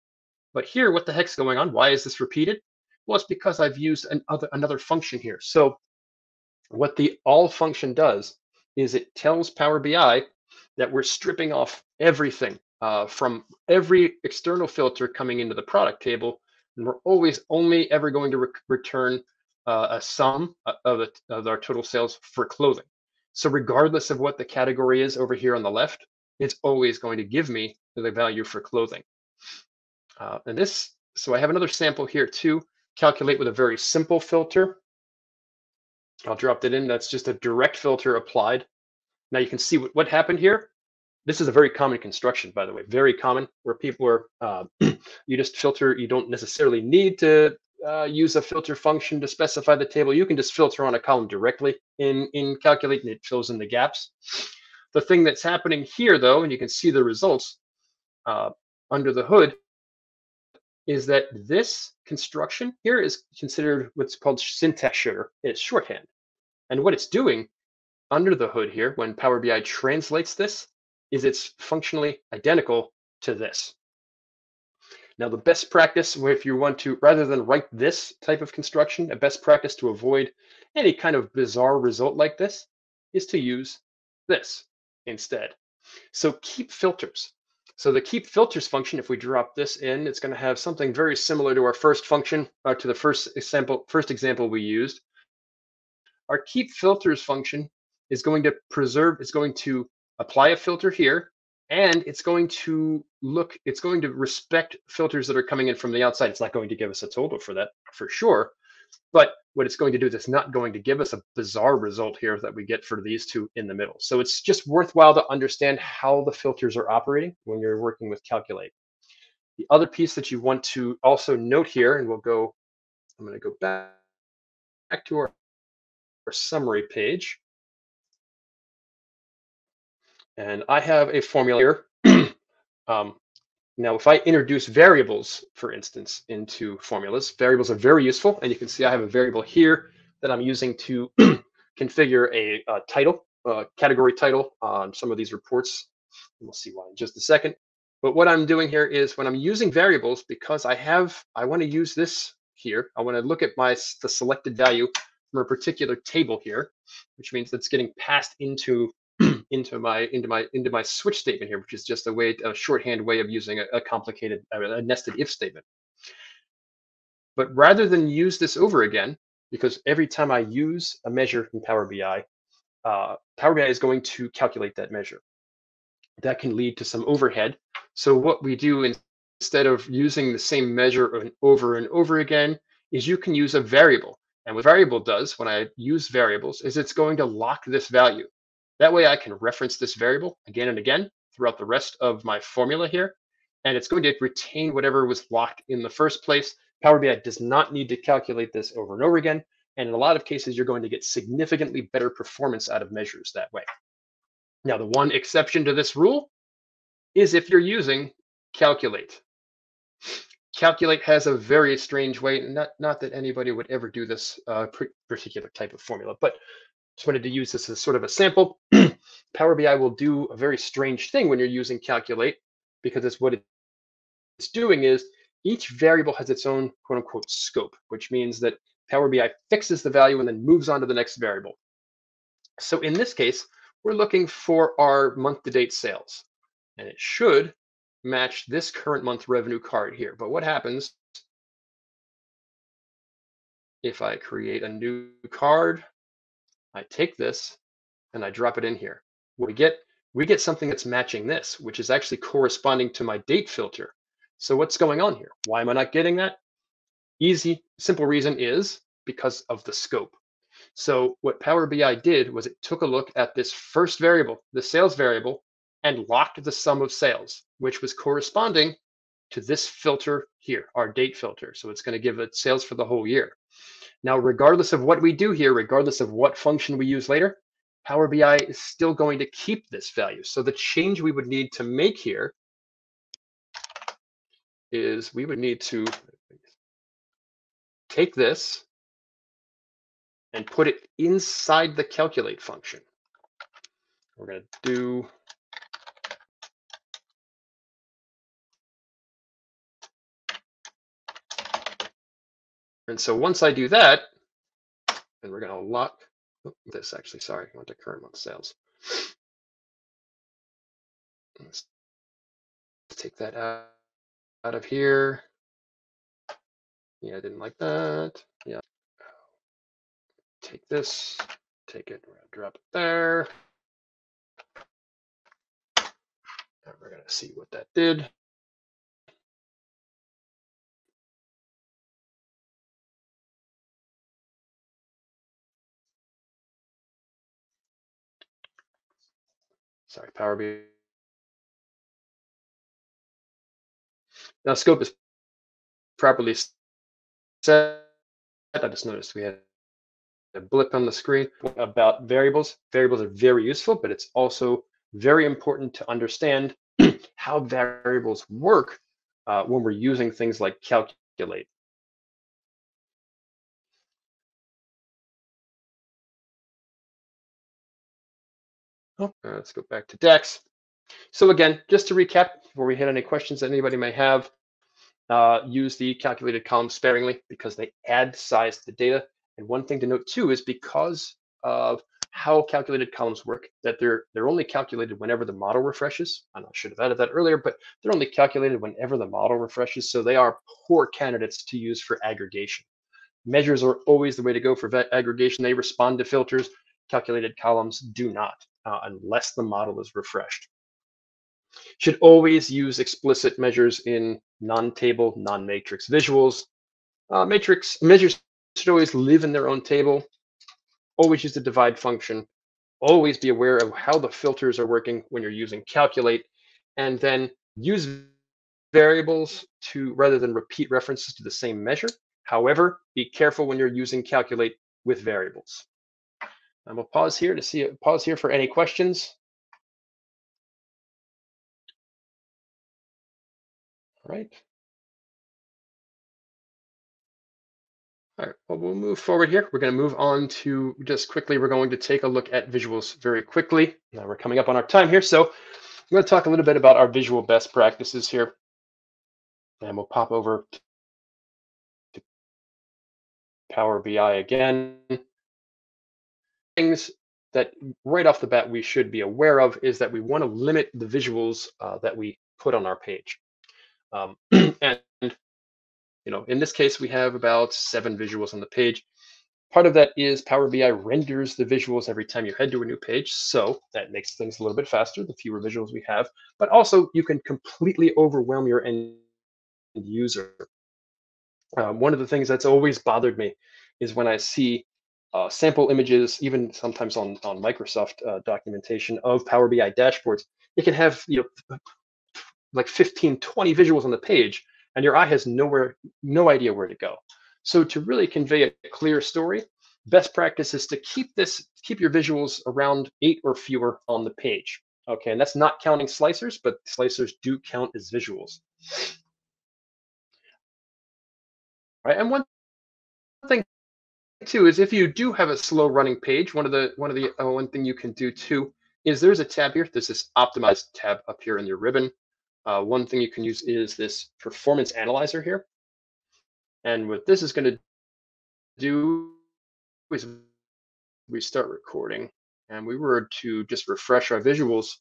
But here, what the heck's going on? Why is this repeated? Well, it's because I've used an other, another function here. So what the all function does is it tells Power BI that we're stripping off everything uh, from every external filter coming into the product table. And we're always only ever going to re return uh, a sum of, the, of our total sales for clothing. So regardless of what the category is over here on the left, it's always going to give me the value for clothing. Uh, and this, so I have another sample here too, calculate with a very simple filter. I'll drop that in. That's just a direct filter applied. Now you can see what, what happened here. This is a very common construction, by the way, very common where people are, uh, you just filter, you don't necessarily need to uh, use a filter function to specify the table. You can just filter on a column directly in, in Calculate and it fills in the gaps. The thing that's happening here though, and you can see the results uh, under the hood, is that this construction here is considered what's called syntax sugar. It's shorthand. And what it's doing under the hood here, when Power BI translates this, is it's functionally identical to this. Now, the best practice, if you want to, rather than write this type of construction, a best practice to avoid any kind of bizarre result like this is to use this instead. So keep filters. So the keep filters function, if we drop this in, it's going to have something very similar to our first function, or uh, to the first example, first example we used. Our keep filters function is going to preserve, it's going to apply a filter here, and it's going to look, it's going to respect filters that are coming in from the outside. It's not going to give us a total for that for sure, but what it's going to do is it's not going to give us a bizarre result here that we get for these two in the middle. So it's just worthwhile to understand how the filters are operating when you're working with Calculate. The other piece that you want to also note here, and we'll go, I'm going to go back, back to our, our summary page. And I have a formula here. um, now, if I introduce variables, for instance, into formulas, variables are very useful. And you can see I have a variable here that I'm using to configure a, a title, a category title on some of these reports. We'll see why in just a second. But what I'm doing here is when I'm using variables, because I have, I want to use this here. I want to look at my the selected value from a particular table here, which means that's getting passed into into my into my into my switch statement here, which is just a way a shorthand way of using a, a complicated a nested if statement. But rather than use this over again, because every time I use a measure in Power BI, uh, Power BI is going to calculate that measure. That can lead to some overhead. So what we do instead of using the same measure over and over again is you can use a variable. And what variable does when I use variables is it's going to lock this value. That way I can reference this variable again and again throughout the rest of my formula here. And it's going to retain whatever was locked in the first place. Power BI does not need to calculate this over and over again. And in a lot of cases, you're going to get significantly better performance out of measures that way. Now, the one exception to this rule is if you're using calculate. Calculate has a very strange way, not, not that anybody would ever do this uh, particular type of formula, but just wanted to use this as sort of a sample. Power BI will do a very strange thing when you're using calculate because it's what it's doing is each variable has its own quote unquote scope, which means that Power BI fixes the value and then moves on to the next variable. So in this case, we're looking for our month to date sales and it should match this current month revenue card here. But what happens if I create a new card I take this and I drop it in here. We get we get something that's matching this, which is actually corresponding to my date filter. So what's going on here? Why am I not getting that? Easy, simple reason is because of the scope. So what Power BI did was it took a look at this first variable, the sales variable, and locked the sum of sales, which was corresponding to this filter here, our date filter. So it's going to give it sales for the whole year. Now, regardless of what we do here, regardless of what function we use later, Power BI is still going to keep this value. So the change we would need to make here is we would need to take this and put it inside the calculate function. We're going to do And so once I do that, and we're going to lock oh, this actually, sorry, I went to current month sales. Let's take that out, out of here. Yeah, I didn't like that. Yeah. Take this, take it, drop it there. And we're going to see what that did. Sorry, Power BI. Now scope is properly set. I just noticed we had a blip on the screen about variables. Variables are very useful, but it's also very important to understand how variables work uh, when we're using things like calculate. Oh, let's go back to DAX. So again, just to recap, before we hit any questions that anybody may have, uh, use the calculated columns sparingly because they add size to the data. And one thing to note too is because of how calculated columns work, that they're they're only calculated whenever the model refreshes. I should have added that earlier, but they're only calculated whenever the model refreshes. So they are poor candidates to use for aggregation. Measures are always the way to go for aggregation. They respond to filters. Calculated columns do not uh, unless the model is refreshed. Should always use explicit measures in non-table, non-matrix visuals. Uh, matrix measures should always live in their own table. Always use the divide function. Always be aware of how the filters are working when you're using calculate, and then use variables to rather than repeat references to the same measure. However, be careful when you're using calculate with variables. And we'll pause here to see pause here for any questions. All right. All right, well, we'll move forward here. We're going to move on to just quickly, we're going to take a look at visuals very quickly. Now we're coming up on our time here. So I'm going to talk a little bit about our visual best practices here. And we'll pop over to Power BI again things that right off the bat we should be aware of is that we want to limit the visuals uh, that we put on our page. Um, and you know, in this case, we have about seven visuals on the page. Part of that is Power BI renders the visuals every time you head to a new page. So that makes things a little bit faster, the fewer visuals we have. But also you can completely overwhelm your end user. Um, one of the things that's always bothered me is when I see uh, sample images, even sometimes on, on Microsoft uh, documentation of Power BI dashboards, it can have you know like 15, 20 visuals on the page, and your eye has nowhere, no idea where to go. So to really convey a clear story, best practice is to keep this, keep your visuals around eight or fewer on the page. Okay, and that's not counting slicers, but slicers do count as visuals. Right, and one thing too is if you do have a slow running page, one of the one of the uh, one thing you can do too is there's a tab here. There's this optimized tab up here in your ribbon. Uh, one thing you can use is this performance analyzer here. And what this is going to do is we start recording and we were to just refresh our visuals,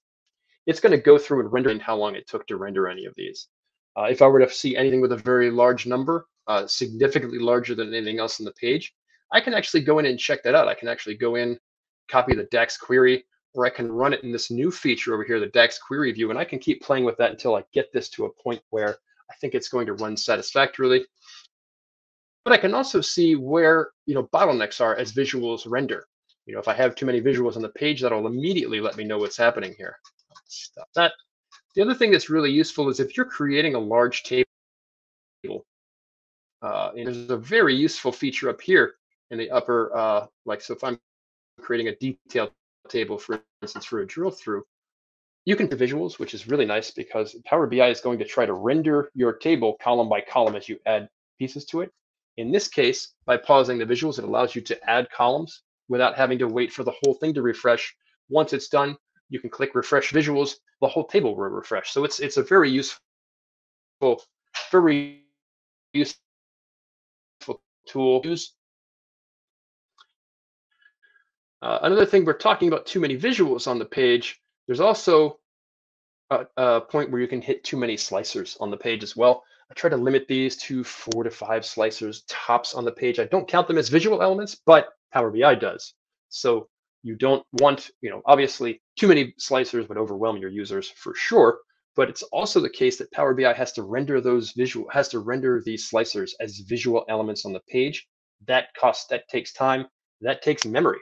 it's going to go through and render how long it took to render any of these. Uh, if I were to see anything with a very large number, uh, significantly larger than anything else on the page, I can actually go in and check that out. I can actually go in, copy the DAX query, or I can run it in this new feature over here, the DAX query view, and I can keep playing with that until I get this to a point where I think it's going to run satisfactorily. But I can also see where you know bottlenecks are as visuals render. You know, if I have too many visuals on the page, that'll immediately let me know what's happening here. Stop that. The other thing that's really useful is if you're creating a large table, uh, there's a very useful feature up here in the upper, uh, like, so if I'm creating a detailed table, for instance, for a drill through, you can do visuals, which is really nice because Power BI is going to try to render your table column by column as you add pieces to it. In this case, by pausing the visuals, it allows you to add columns without having to wait for the whole thing to refresh. Once it's done, you can click refresh visuals, the whole table will refresh. So it's it's a very useful, very useful tool. Use. Uh, another thing, we're talking about too many visuals on the page. There's also a, a point where you can hit too many slicers on the page as well. I try to limit these to four to five slicers tops on the page. I don't count them as visual elements, but Power BI does. So you don't want, you know, obviously too many slicers would overwhelm your users for sure. But it's also the case that Power BI has to render those visual, has to render these slicers as visual elements on the page. That costs, that takes time, that takes memory.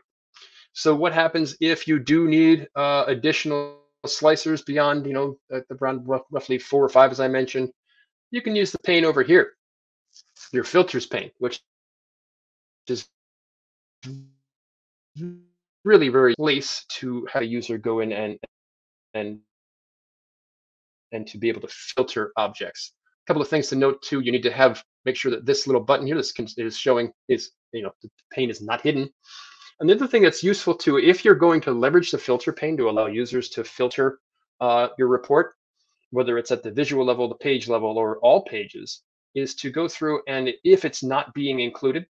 So what happens if you do need uh, additional slicers beyond, you know, around roughly four or five, as I mentioned? You can use the pane over here, your filters pane, which is really very place to have a user go in and and and to be able to filter objects. A couple of things to note too, you need to have make sure that this little button here, this is showing is, you know, the pane is not hidden. Another thing that's useful too, if you're going to leverage the filter pane to allow users to filter uh, your report, whether it's at the visual level, the page level, or all pages, is to go through and if it's not being included,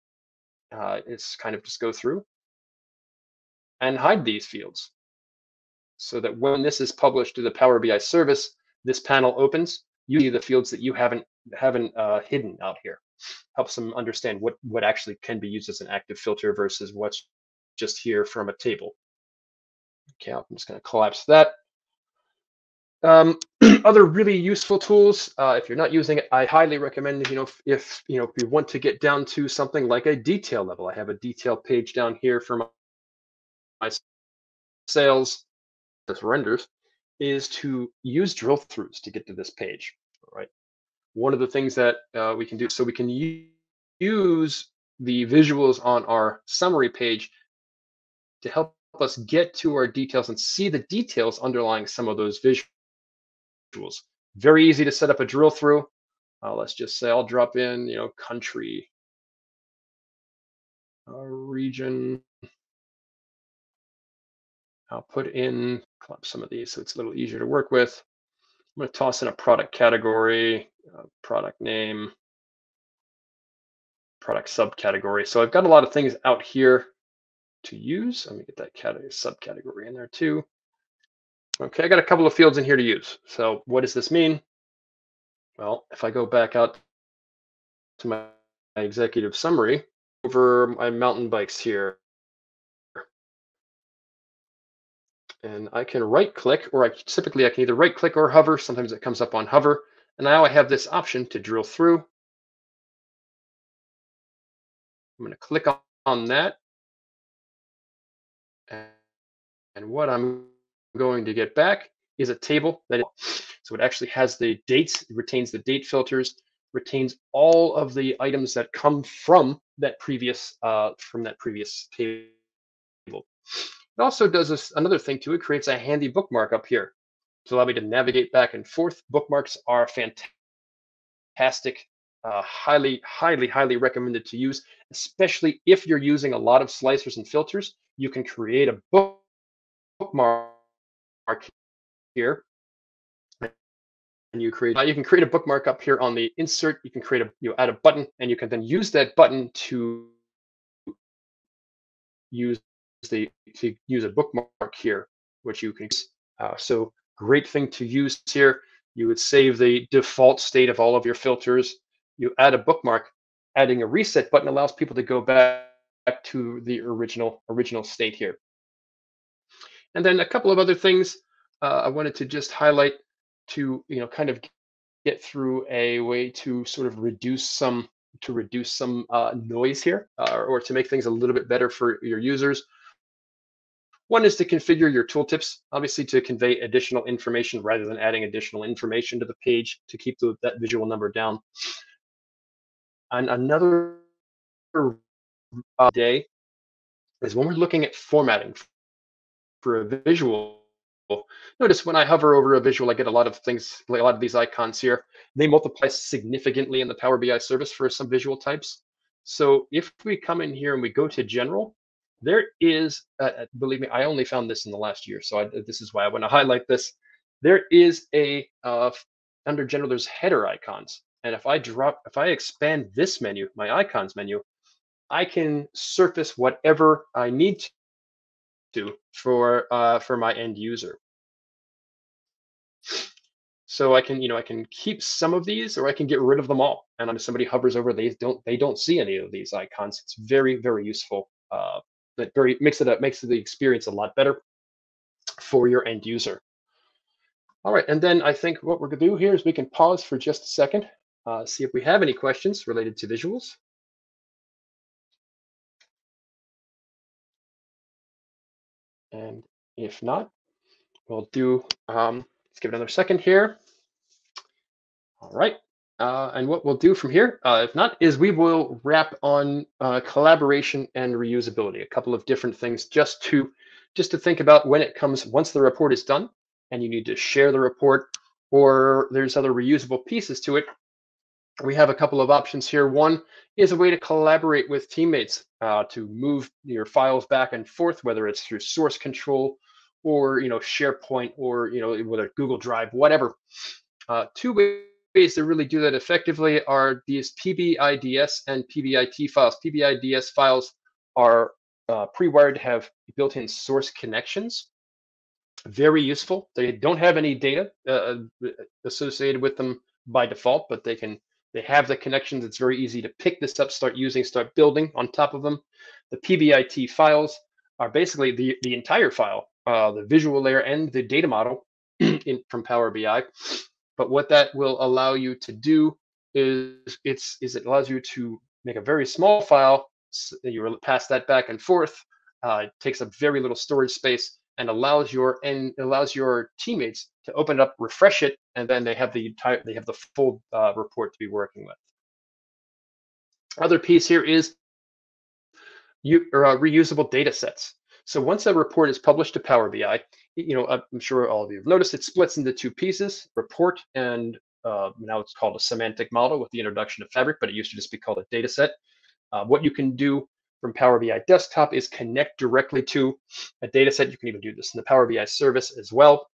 uh, it's kind of just go through and hide these fields so that when this is published to the Power BI service, this panel opens, you see the fields that you haven't haven't uh, hidden out here. Helps them understand what what actually can be used as an active filter versus what's just here from a table. Okay, I'm just going to collapse that. Um, other really useful tools, uh, if you're not using it, I highly recommend, you know, if, if, you know, if you want to get down to something like a detail level, I have a detail page down here for my, my sales, this renders, is to use drill throughs to get to this page, right? One of the things that uh, we can do, so we can use the visuals on our summary page to help us get to our details and see the details underlying some of those visuals. Very easy to set up a drill through. Uh, let's just say I'll drop in, you know, country, uh, region. I'll put in some of these so it's a little easier to work with. I'm going to toss in a product category, uh, product name, product subcategory. So I've got a lot of things out here to use. Let me get that category subcategory in there too. Okay, I got a couple of fields in here to use. So what does this mean? Well, if I go back out to my executive summary over my mountain bikes here, and I can right click, or I typically I can either right click or hover. Sometimes it comes up on hover. And now I have this option to drill through. I'm going to click on that. And what I'm going to get back is a table that it, so it actually has the dates, it retains the date filters, retains all of the items that come from that previous uh, from that previous table. It also does this, another thing too. It creates a handy bookmark up here to allow me to navigate back and forth. Bookmarks are fantastic, uh, highly, highly, highly recommended to use, especially if you're using a lot of slicers and filters. You can create a bookmark here. And you create, uh, you can create a bookmark up here on the insert. You can create a, you add a button, and you can then use that button to use the to use a bookmark here, which you can. Uh, so great thing to use here. You would save the default state of all of your filters. You add a bookmark. Adding a reset button allows people to go back to the original original state here. And then a couple of other things uh, I wanted to just highlight to you know kind of get through a way to sort of reduce some to reduce some uh, noise here uh, or to make things a little bit better for your users. One is to configure your tooltips, obviously to convey additional information rather than adding additional information to the page to keep the, that visual number down. And another uh, day is when we're looking at formatting for a visual Notice when I hover over a visual, I get a lot of things, like a lot of these icons here. They multiply significantly in the Power BI service for some visual types. So if we come in here and we go to general, there is, uh, uh believe me, I only found this in the last year. So I, this is why I want to highlight this. There is a, uh, under general, there's header icons. And if I drop, if I expand this menu, my icons menu, I can surface whatever I need to do for uh, for my end user. So I can, you know, I can keep some of these or I can get rid of them all. And if somebody hovers over, they don't they don't see any of these icons. It's very, very useful. Uh, that very makes it up, makes the experience a lot better for your end user. All right, and then I think what we're gonna do here is we can pause for just a second, uh, see if we have any questions related to visuals. And if not, we'll do, um, let's give it another second here. All right. Uh, and what we'll do from here, uh, if not, is we will wrap on uh, collaboration and reusability, a couple of different things just to just to think about when it comes once the report is done and you need to share the report or there's other reusable pieces to it. We have a couple of options here. One is a way to collaborate with teammates uh, to move your files back and forth, whether it's through source control or you know SharePoint or you know whether Google Drive, whatever. Uh, two ways to really do that effectively are these PBIDS and PBIT files. PBIDS files are uh, pre-wired to have built-in source connections. Very useful. They don't have any data uh, associated with them by default, but they can they have the connections. It's very easy to pick this up, start using, start building on top of them. The PBIT files are basically the, the entire file, uh, the visual layer and the data model in, from Power BI. But what that will allow you to do is it's is it allows you to make a very small file. So you pass that back and forth. Uh, it takes up very little storage space and allows your and allows your teammates to open it up, refresh it, and then they have the entire they have the full uh, report to be working with. Other piece here is you or, uh, reusable data sets. So once a report is published to Power BI, you know, I'm sure all of you have noticed it splits into two pieces, report and uh, now it's called a semantic model with the introduction of Fabric, but it used to just be called a data set. Uh, what you can do from Power BI Desktop is connect directly to a data set. You can even do this in the Power BI service as well.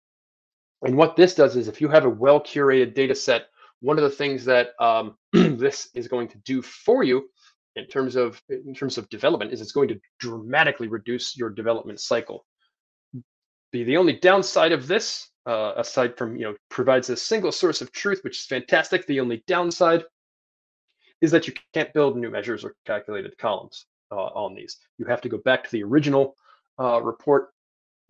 And what this does is if you have a well curated data set, one of the things that um, this is going to do for you in terms of in terms of development is it's going to dramatically reduce your development cycle. The, the only downside of this, uh, aside from you know provides a single source of truth, which is fantastic. The only downside is that you can't build new measures or calculated columns uh, on these. You have to go back to the original uh, report,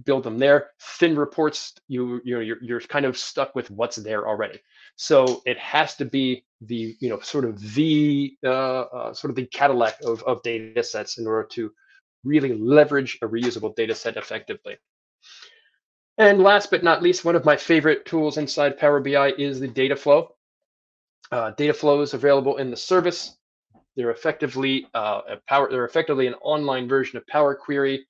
build them there. Thin reports, you you know you're, you're kind of stuck with what's there already. So it has to be the you know sort of the uh, uh, sort of the Cadillac of, of data sets in order to really leverage a reusable data set effectively. And last but not least, one of my favorite tools inside Power BI is the data flow. Uh, data flow is available in the service. They're effectively uh, a power. They're effectively an online version of Power Query.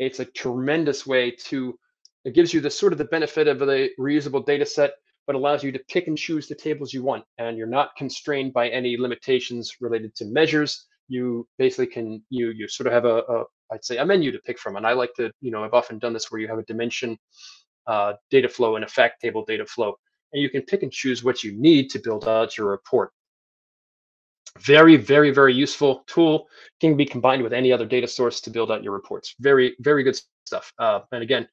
It's a tremendous way to. It gives you the sort of the benefit of a reusable data set, but allows you to pick and choose the tables you want, and you're not constrained by any limitations related to measures. You basically can you you sort of have a, a I'd say a menu to pick from, and I like to you know I've often done this where you have a dimension uh, data flow and a fact table data flow, and you can pick and choose what you need to build out your report. Very, very, very useful tool. Can be combined with any other data source to build out your reports. Very, very good stuff. Uh, and again,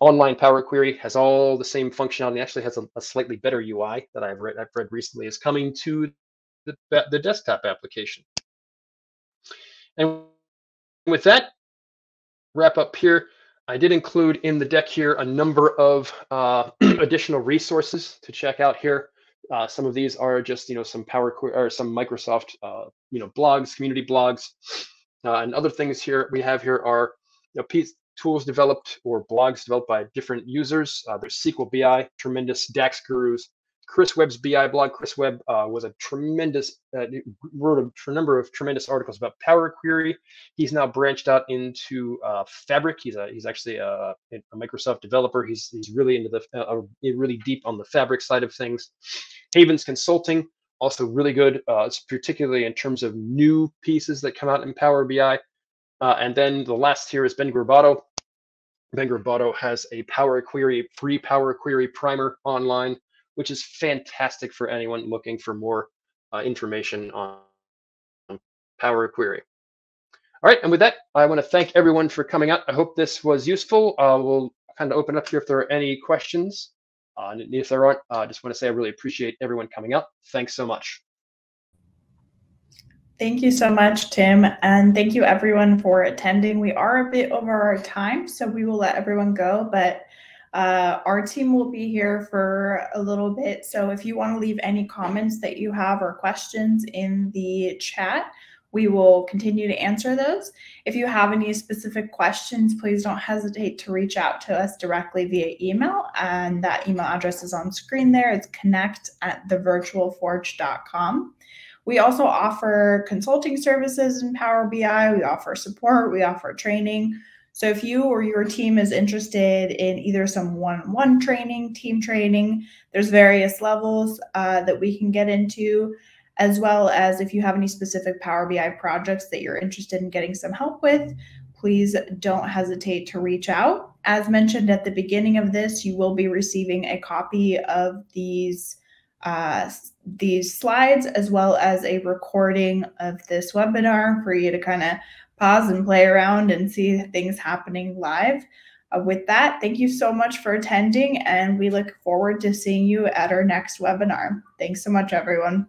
online Power Query has all the same functionality. Actually, has a, a, slightly better UI that I've read. I've read recently is coming to the, the desktop application. And with that, wrap up here. I did include in the deck here a number of uh, additional resources to check out here. Uh, some of these are just you know some Power or some Microsoft uh, you know blogs, community blogs, uh, and other things here we have here are you know, tools developed or blogs developed by different users. Uh, there's SQL BI, tremendous DAX gurus, Chris Webb's BI blog. Chris Webb uh, was a tremendous, uh, wrote a number of tremendous articles about Power Query. He's now branched out into uh, Fabric. He's a, he's actually a, a, Microsoft developer. He's he's really into the uh, really deep on the Fabric side of things. Havens Consulting also really good, uh, particularly in terms of new pieces that come out in Power BI. Uh, and then the last here is Ben Gribaudo. Ben Gribaudo has a Power Query, free Power Query primer online, which is fantastic for anyone looking for more uh, information on Power Query. All right, and with that, I want to thank everyone for coming out. I hope this was useful. Uh, we'll kind of open up here if there are any questions. Uh, and if there aren't, I uh, just want to say I really appreciate everyone coming out. Thanks so much. Thank you so much, Tim. And thank you everyone for attending. We are a bit over our time, so we will let everyone go, but uh, our team will be here for a little bit. So if you want to leave any comments that you have or questions in the chat, we will continue to answer those. If you have any specific questions, please don't hesitate to reach out to us directly via email. And that email address is on screen there. It's connect at thevirtualforge.com. We also offer consulting services in Power BI. We offer support, we offer training. So if you or your team is interested in either some one-on-one training, team training, there's various levels uh, that we can get into, as well as if you have any specific Power BI projects that you're interested in getting some help with, please don't hesitate to reach out. As mentioned at the beginning of this, you will be receiving a copy of these uh, these slides as well as a recording of this webinar for you to kind of pause and play around and see things happening live. Uh, with that, thank you so much for attending, and we look forward to seeing you at our next webinar. Thanks so much, everyone.